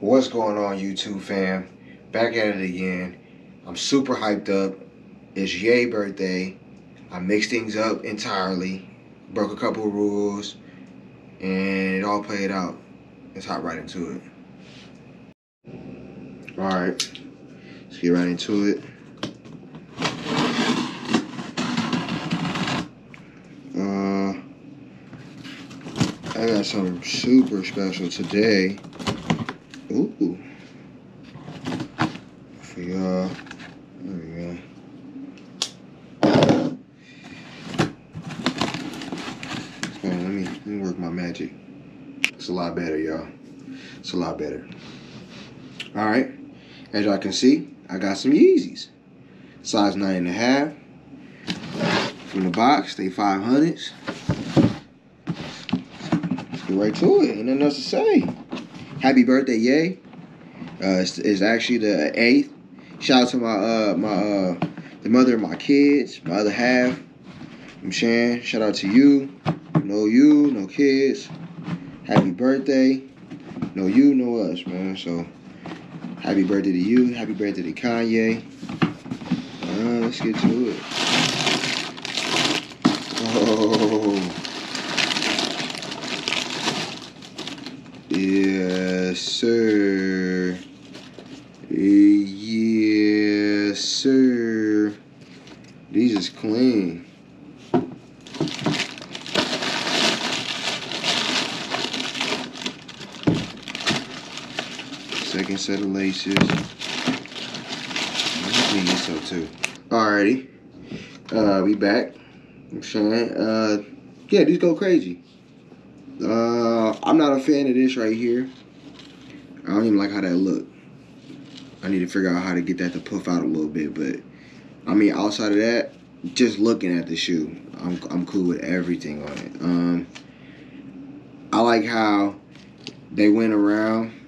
What's going on, YouTube fam? Back at it again. I'm super hyped up. It's Ye birthday. I mixed things up entirely, broke a couple rules, and it all played out. Let's hop right into it. Alright, let's get right into it. Uh, I got something super special today. Ooh. For y'all. There we go. Let me let me work my magic. It's a lot better, y'all. It's a lot better. Alright. As y'all can see, I got some Yeezys. Size nine and a half. From the box, they 500s. Let's get right to it. Ain't nothing else to say. Happy birthday, Ye. Uh, it's, it's actually the eighth. Shout out to my uh my uh the mother of my kids, my other half. I'm saying, shout out to you. No you, no kids. Happy birthday. No you, no us, man. So happy birthday to you. Happy birthday to Kanye. Uh, let's get to it. Oh. Yes, sir. Yes, sir. These is clean. Second set of laces. This up too. Alrighty. Uh, we back. I'm saying, uh, yeah, these go crazy. Uh, I'm not a fan of this right here. I don't even like how that look. I need to figure out how to get that to puff out a little bit, but I mean, outside of that, just looking at the shoe, I'm I'm cool with everything on it. Um, I like how they went around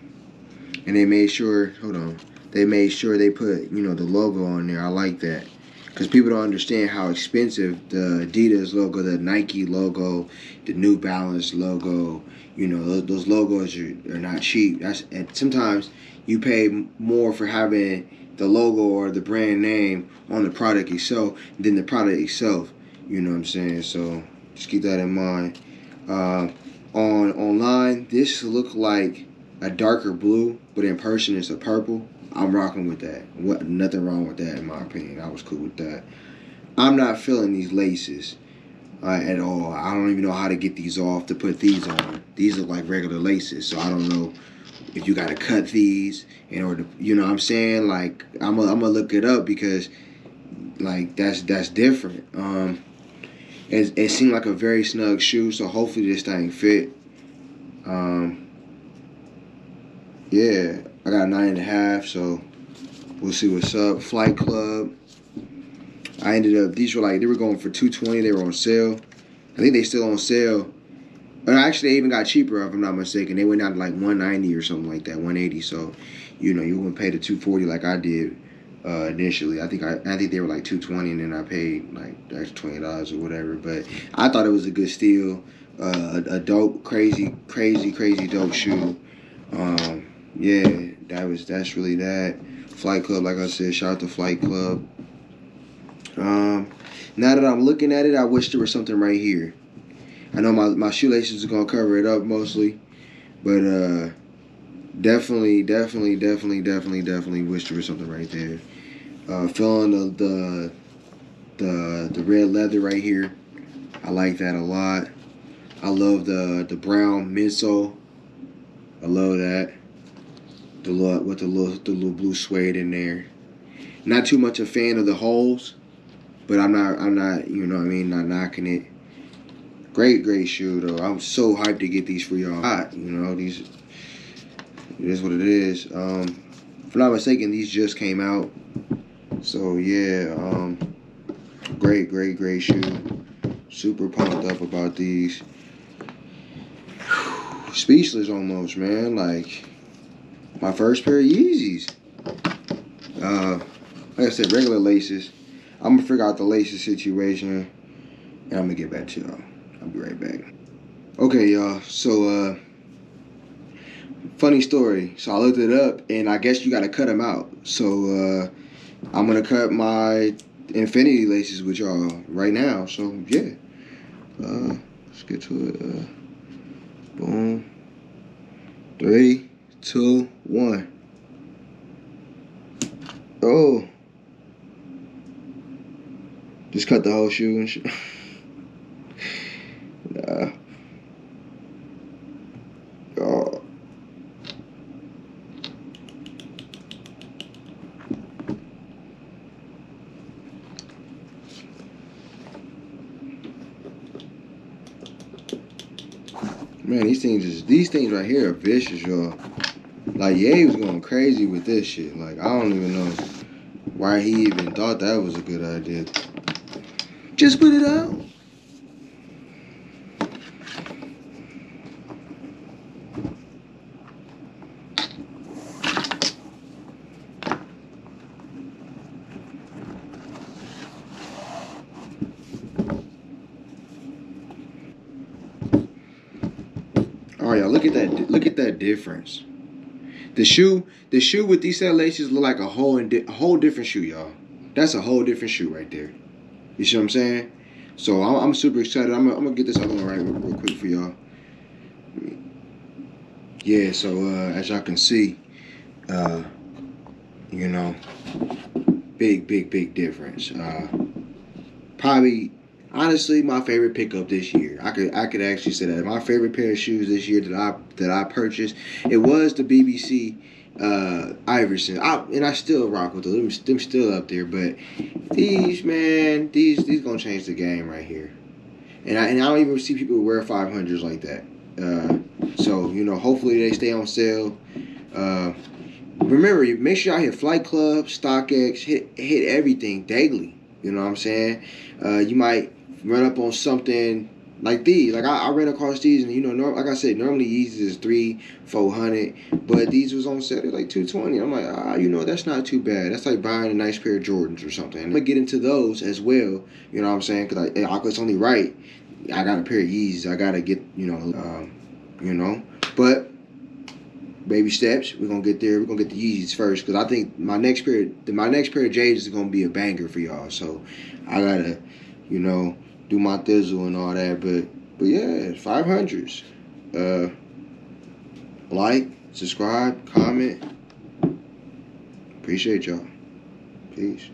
and they made sure. Hold on, they made sure they put you know the logo on there. I like that because people don't understand how expensive the Adidas logo, the Nike logo, the New Balance logo, you know, those, those logos are, are not cheap. That's and sometimes you pay more for having the logo or the brand name on the product itself than the product itself. You know what I'm saying? So just keep that in mind. Uh, on online, this look like a darker blue, but in person it's a purple. I'm rocking with that. What nothing wrong with that in my opinion. I was cool with that. I'm not feeling these laces uh, at all. I don't even know how to get these off to put these on. These are like regular laces, so I don't know if you gotta cut these in order to, you know what I'm saying? Like I'm I'm gonna look it up because like that's that's different. Um it, it seemed like a very snug shoe, so hopefully this thing fit. Um yeah, I got nine and a half, so we'll see what's up. Flight Club. I ended up these were like they were going for 220, they were on sale. I think they still on sale. But actually they even got cheaper if I'm not mistaken. They went down to like 190 or something like that, 180. So, you know, you wouldn't pay the 240 like I did uh, initially. I think I, I think they were like 220 and then I paid like extra twenty dollars or whatever. But I thought it was a good steal. Uh, a, a dope, crazy, crazy, crazy dope shoe. Um, yeah, that was that's really that. Flight Club, like I said, shout out to Flight Club. Um, now that I'm looking at it, I wish there was something right here. I know my, my shoelaces are gonna cover it up mostly, but uh, definitely, definitely, definitely, definitely, definitely wish there was something right there. Uh, feeling the, the the the red leather right here. I like that a lot. I love the the brown midsole. I love that the little with the little the little blue suede in there. Not too much a fan of the holes, but I'm not I'm not you know what I mean not knocking it. Great great shoe though. I'm so hyped to get these for y'all. Hot you know these. It is what it is. Um, if I'm not mistaken, these just came out. So yeah, um, great great great shoe. Super pumped up about these. Speechless almost, man. Like my first pair of Yeezys. Uh, like I said, regular laces. I'm gonna figure out the laces situation, and I'm gonna get back to y'all. I'll be right back. Okay, y'all. So, uh, funny story. So I looked it up, and I guess you got to cut them out. So uh, I'm gonna cut my infinity laces with y'all right now. So yeah, uh, let's get to it. Uh, boom. Three, two, one. Oh. Just cut the whole shoe and shit. nah. Oh. Man, these things is these things right here are vicious, y'all. Like Ye was going crazy with this shit. Like I don't even know why he even thought that was a good idea. Just put it out. Oh, All right, y'all. Look at that. Look at that difference. The shoe, the shoe with these laces look like a whole, a whole different shoe, y'all. That's a whole different shoe right there. You see what I'm saying? So I'm, I'm super excited. I'm I'm gonna get this other one right real, real quick for y'all. Yeah. So uh, as y'all can see, uh, you know, big, big, big difference. Uh, probably honestly my favorite pickup this year. I could I could actually say that my favorite pair of shoes this year that I that I purchased it was the BBC uh, Iverson. I, and I still rock with them. Them, still up there, but these man, these these gonna change the game right here. And I and I don't even see people wear 500s like that. Uh, so you know, hopefully they stay on sale. Uh, remember, make sure y'all hit Flight Club, StockX, hit hit everything daily. You know what I'm saying? Uh, you might run up on something like these. Like I, I ran across these, and you know, norm, like I said, normally Yeezys is three, four hundred, but these was on sale. Like two twenty. I'm like, ah, you know, that's not too bad. That's like buying a nice pair of Jordans or something. I'm gonna get into those as well. You know what I'm saying? Cause I, I it's only right. I got a pair of Yeezys. I gotta get, you know, um, you know, but baby steps. We're gonna get there. We're gonna get the Yeezys first because I think my next pair, my next pair of J's is gonna be a banger for y'all. So I gotta, you know, do my thizzle and all that. But but yeah, five hundreds. Uh, like, subscribe, comment. Appreciate y'all. Peace.